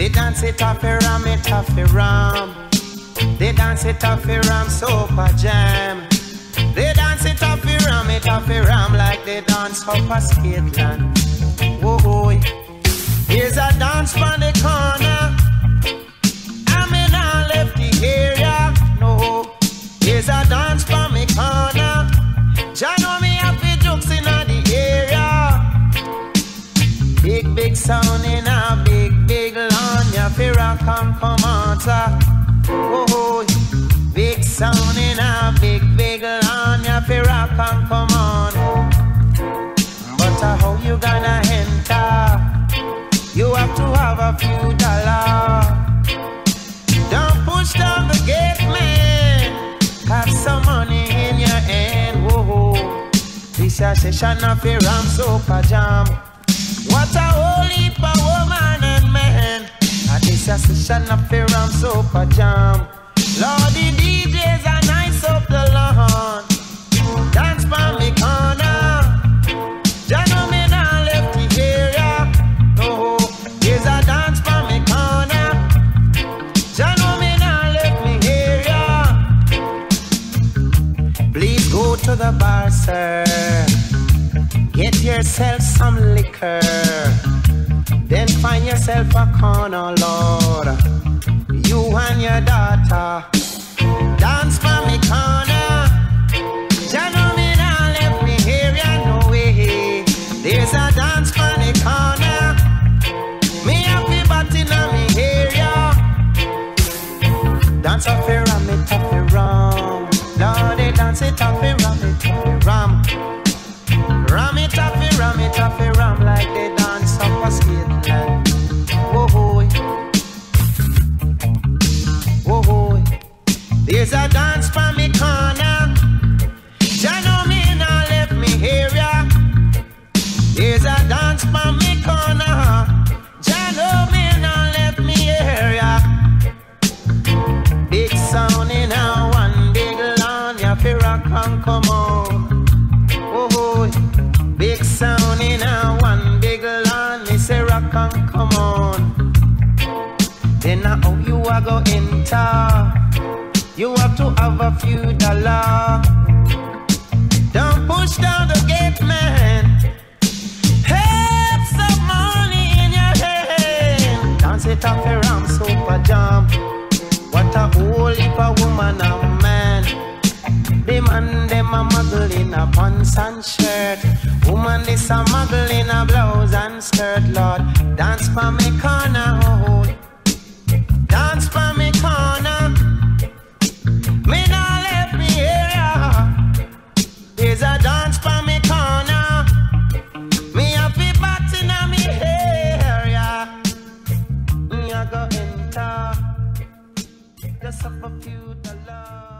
They dance it off a ram, it off a ram. They dance it off a ram, super jam. They dance it off a ram, it off a ram like they dance off a skateland. Whoa, rock and come on, sir. Oh, big sound in a big, big lawn. Ya fi rock and come on. But uh, how you gonna enter? You have to have a few dollars. Don't push down the gate, man. Have some money in your hand. Whoa, this a session of a ram super jam. What a whole session of a ram super jam. Lord, the DJs are nice up the lawn. Dance for me corner. Jah know me nah left the area. No, here's a dance for me corner. Jah know me nah left me area. Please go to the bar, sir. Get yourself some liquor. Yourself a corner, Lord. You and your daughter. Dance for me corner. Jah know me left me area, no way. There's a dance for the corner. Me happy but in a me area. Dance a fair ram, it a fair ram. Lord, they dance it a fair ram, and come on. Oh, oh. big sound in a one big lawn, me say rock and come on. Then I how you a go enter? You have to have a few dollar. Don't push down the gate, man. Have some money in your hand. Dance it off a ram super jam. What a whole heap of woman. The man them a muggle in a pants and shirt. Woman this a muggle in a blouse and skirt. Lord, dance for me corner. Oh, dance for me corner. Me nah left me area. There's a dance for me corner. Me happy bat in a me area. Me a go enter. Just up a few dollars.